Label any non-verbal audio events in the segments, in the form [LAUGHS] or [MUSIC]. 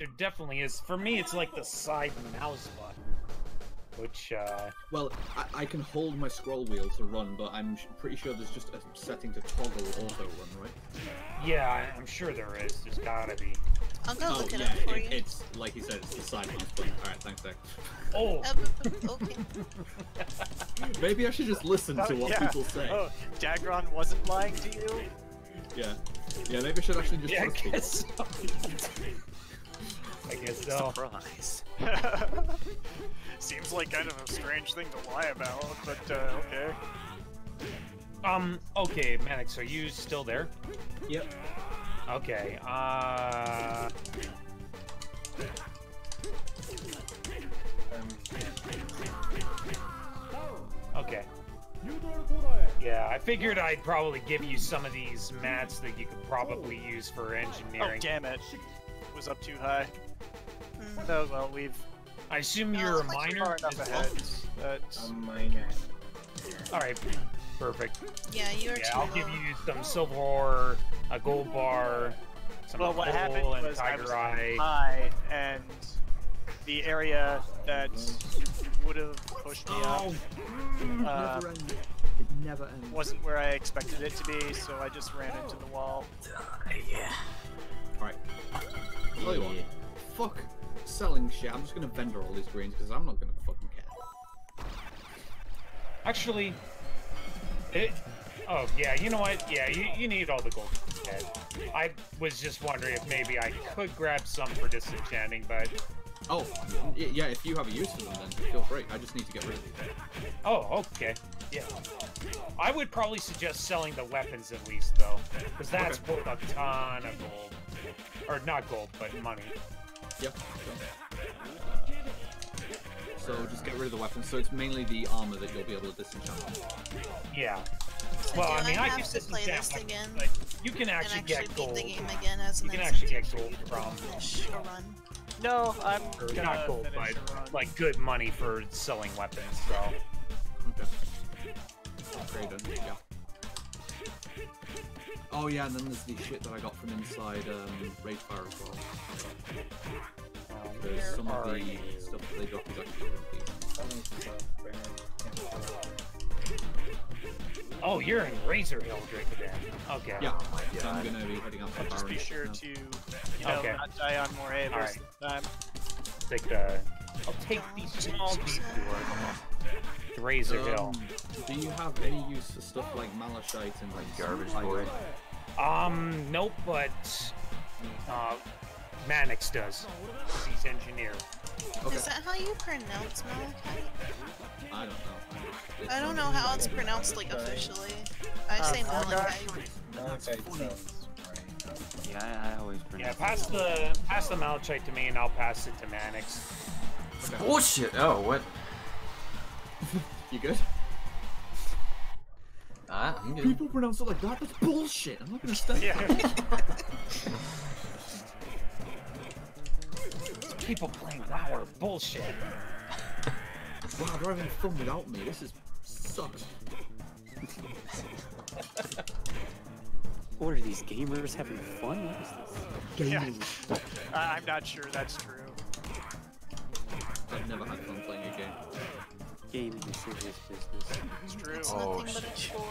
there definitely is. For me, it's like the side mouse button, which uh, Well, I, I can hold my scroll wheel to run, but I'm sh- pretty sure there's just a setting to toggle auto run, right? yeah, I- I'm sure there is. There's gotta be. I'll go oh, look it yeah, up for it- you. it's like you said, it's the side mouse button. Alright, thanks, Deck. Oh, b- [LAUGHS] b- okay. [LAUGHS] Maybe I should just listen to Oh, what yeah. people say. Oh, Dagron wasn't lying to you? Yeah. Yeah, maybe I should actually just yeah, I trust people. so. [LAUGHS] I guess so. Surprise. [LAUGHS] Seems like kind of a strange thing to lie about, but uh, okay. Um, okay, Manix, are you still there? Yep. Okay, uh... Okay. Yeah, I figured I'd probably give you some of these mats that you could probably use for engineering. Oh, engineering. damn it. Was up too high. Mm. Oh, well, we've I assume Oh, you're a like miner far enough ahead. well? A minor. Alright, perfect. Yeah, you are Yeah, too I'll low. give you some silver ore, a gold bar, some Well, what coal happened and was I tiger was eye. high, and the area that would have pushed me up Oh, Uh, never end. It never ends. wasn't where I expected it to be, so I just ran into the wall. yeah. Alright. Tell you what. Fuck selling shit. I'm just gonna vendor all these greens because I'm not gonna fucking care. Actually, it. Oh yeah, you know what? Yeah, you, you need all the gold. I was just wondering if maybe I could grab some for disenchanting, but Oh, yeah, if you have a use for them, then feel free. I just need to get rid of them. oh okay, yeah. I would probably suggest selling the weapons at least though, because that's worth a ton of gold, or not gold, but money. Yep. So just get rid of the weapons. So it's mainly the armor that you'll be able to disenchant. Yeah. So Well, do I mean, I, have can to play disenchant this weapons, again but you can actually, actually get gold. the game again as an You can actually get incentive gold from finish a run. No, I'm gonna not gold, but like good money for selling weapons. So Okay. Upgraded, yeah. Oh yeah, and then there's the shit that I got from inside um, Ragefire as well. um, There's some of the you? stuff that they drop is actually really decent. Oh, you're in Razor Hill, Dracodan. Okay. Yeah, so I'm gonna be heading out to But just be sure now. to, you know, Okay. not die on more Avis Alright. this time. Take the. I'll take the small detour to Razor Hill. Um, do you have any use for stuff like malachite and like Garbage some boy. Um, nope, but uh, Mannix does. 'cause He's engineer. Okay. Is that how you pronounce Malachite? I don't know. It's I don't know how it's pronounced like officially. I say Uh, Malachite. Malachite. Yeah, I, I always Yeah, pass the pass the malachite to me, and I'll pass it to Mannix. Bullshit! Oh, what? You good? Ah, I'm good. People pronounce it like that? That's bullshit. I'm not gonna stand Yeah. [LAUGHS] People playing WoW are bullshit. Wow, they're having fun without me. This is sucks. What are these gamers having fun? What is this? Yeah. [LAUGHS] I- I'm not sure that's true. I've never had fun playing a game. Gaming is serious business. It's true. It's Oh, nothing but a shit. chore.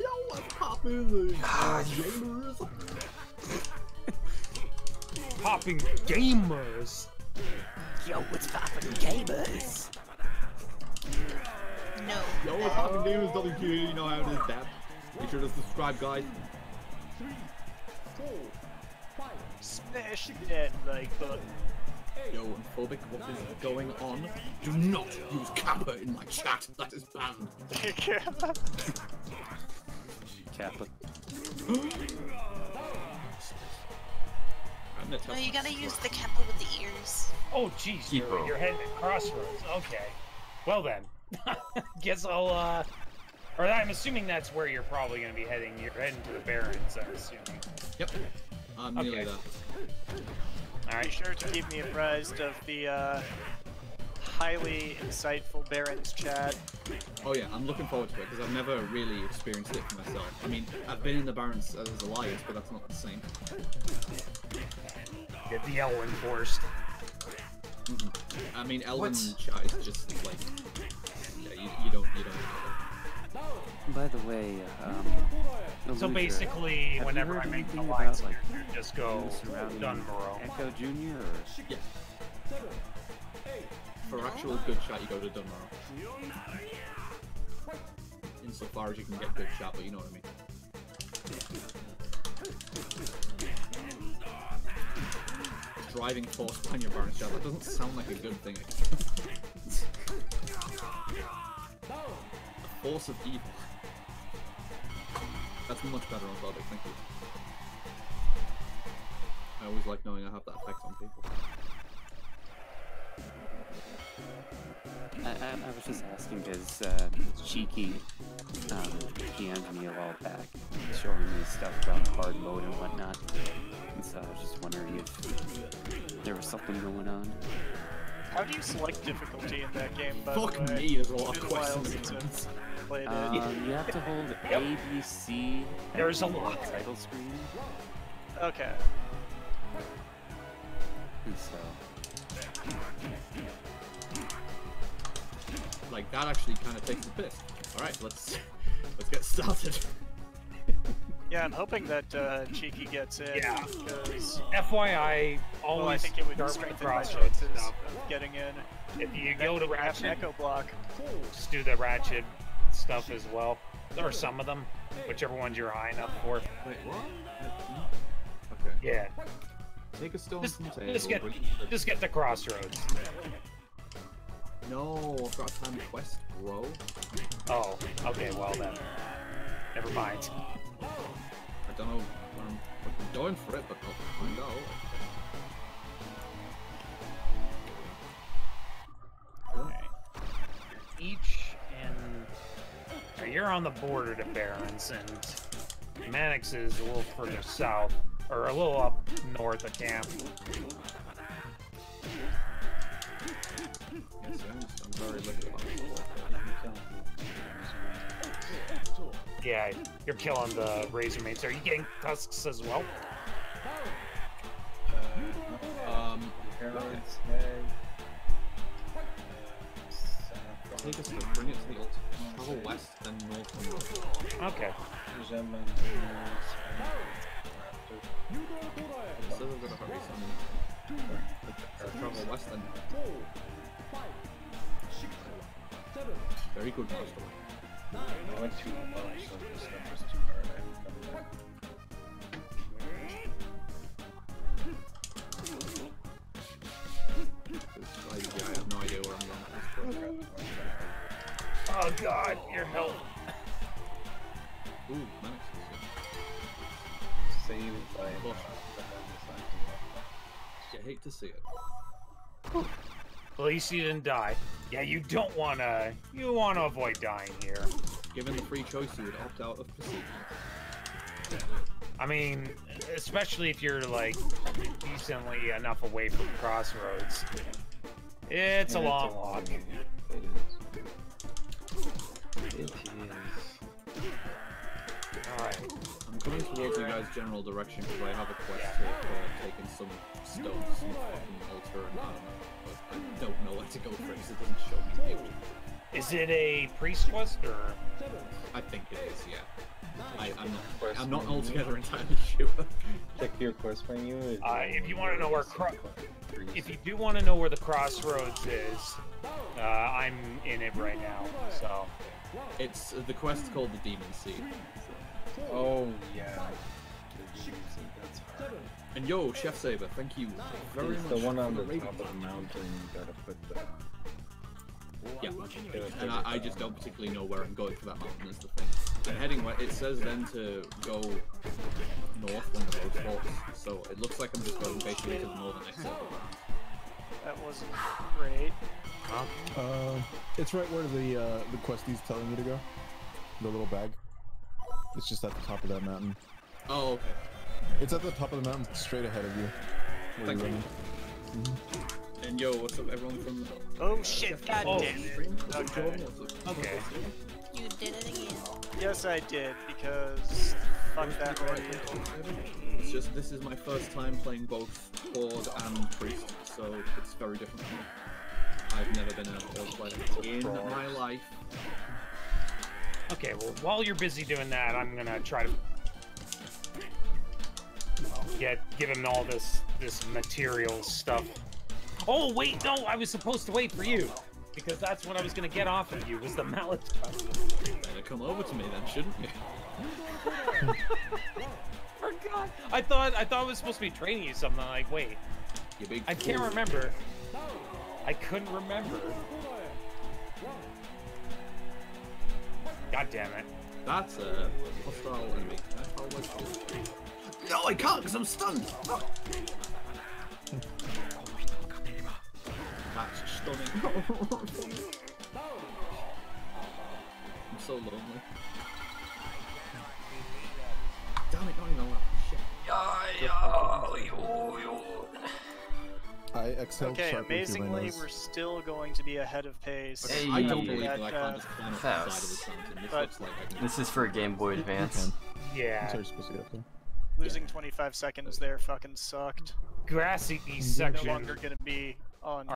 Yo, what's poppin'? Ah, gamers? [LAUGHS] Popping gamers. Yo, what's poppin', gamers? No. Yo, what's poppin' gamers? WQ, you know how it is, Dad. Make sure to subscribe, guys. Smash that like button. Yo, Phobic, what is going on? Do not use Kappa in my chat. That is banned. Kappa. I'm No, you gotta use the kappa with the ears. Oh, jeez, you're, you're heading at Crossroads. Okay. Well then, [LAUGHS] guess I'll. uh... Or I'm assuming that's where you're probably going to be heading. You're heading to the Barrens, I'm assuming. Yep. I'm nearly Okay. there. All Be sure to keep me apprised of the uh, highly insightful Barrens chat. Oh yeah, I'm looking forward to it because I've never really experienced it for myself. I mean, I've been in the Barrens as Elias, but that's not the same. Get the Elwynn Forest. I mean, Elven What? chat is just like, yeah, you, you don't, you don't. By the way, um, So basically, have whenever I make the anything lines, about, like, just go surrounding Dun Morogh. Echo Junior, or Yeah. For actual good shot, you go to Dunmore. Insofar as you can get good shot, but you know what I mean. Driving force behind your Baron shot, that doesn't sound like a good thing. [LAUGHS] the force of evil. That's much better on Bardic, thank you. I always like knowing I have that effect on people. I, I, I was just asking because uh, Cheeky um, DM'd me a while back, showing me stuff about hard mode and whatnot. And so I was just wondering if there was something going on. How do you select difficulty in that game, by Fuck the way? me, there's a lot of been a while questions. Since I've played it. Um, you have to hold A, B, C. There's a the lot. Title screen. Okay. And so, Like that actually kind of takes the piss. All right, let's let's get started. Yeah, I'm hoping that uh, Cheeky gets in. Yeah. FYI, always well, I think it would start with the strengthen my crossroads chances of getting in. If you go to Have an Ratchet, Echo Block. just do the Ratchet stuff as well. Or some of them, whichever ones you're high enough for. Wait, what? Okay. Yeah, Take a stone just, from the table. just get bring- just get the crossroads. No, I've got a time quest, bro. Oh, okay, well then, never mind. I don't know when I'm fucking going for it, but I'll find out. You're on the border to Barrens, and Mannix is a little further south, or a little up north of camp. Yeah, you're killing the Razormanes. Are you getting tusks as well? Um, take a stone, bring it to the altar. Travel west, then north and north. Okay. Resembling It says I've hurry, so I'm gonna travel west then. Very good, Master. I went too low, so this stuff was too hard. Oh god, your health. but- Ooh, Manix is good. Save by Bush. but then decide to You hate to see it. At least you didn't die. Yeah, you don't wanna. You wanna avoid dying here. Given the free choice, you would opt out of pursuit. I mean, especially if you're like decently enough away from crossroads. It's a Yeah, long walk. It is. Coming towards you guys' general direction because I have a quest here for taking some stones to some fucking altar and um, but I don't know where to go for it because it doesn't show me the altar. Is it a priest quest or? I think it is, yeah. I, I'm not. I'm not altogether [LAUGHS] entirely sure. Check your quest menu. it- Uh, if you wanna know where cro- Three If you do want to know where the crossroads is, uh, I'm in it right now. So It's uh, the quest called the Demon Seed. Oh yeah. And yo, Chef Saber, thank you very It's much. the one on for the top of the mountain. You gotta put the. Yeah, and I, I just don't particularly know where I'm going for that mountain. Is the thing. I'm heading west. It says then to go north when the road forks, so it looks like I'm just going basically to the northern exit. of the mountain. That wasn't great. Uh, it's right where the uh, the questie's telling you to go. The little bag. It's just at the top of that mountain. Oh, okay. It's at the top of the mountain, straight ahead of you. Where Thank you're you. And yo, what's up, everyone from? Oh shit, god Oh. damn it. Okay. Jordan, what's up? Okay. You did it again. Yes, I did, because fuck that Alright, radio. It's just this is my first time playing both Horde and Priest, so it's very different for me. I've never been a Horde player in my life. Okay, well, while you're busy doing that, I'm gonna try to get give him all this this material stuff. Oh wait, no, I was supposed to wait for you because that's what I was gonna get off of you was the mallet. Better come over to me then, shouldn't you? [LAUGHS] Forgot. I thought I thought I was supposed to be training you something. I'm like, wait, You big I can't remember. I couldn't remember. Damn it. That's a hostile enemy. Can I follow my shield? No, I can't because I'm stunned. Fuck. That's stunning. [LAUGHS] I'm so lonely. Damn it, not even allowed. Shit. I exhaled Okay, sharply through my amazingly, nose. we're still going to be ahead of pace. Hey. I don't believe that, That, I can't just climb up the side of Faust. this mountain. This But- looks like I can This is for a Game Boy Advance. Yeah. That's how you're supposed to get up there. Losing 25 seconds there fucking sucked. Grassy section. No longer gonna be on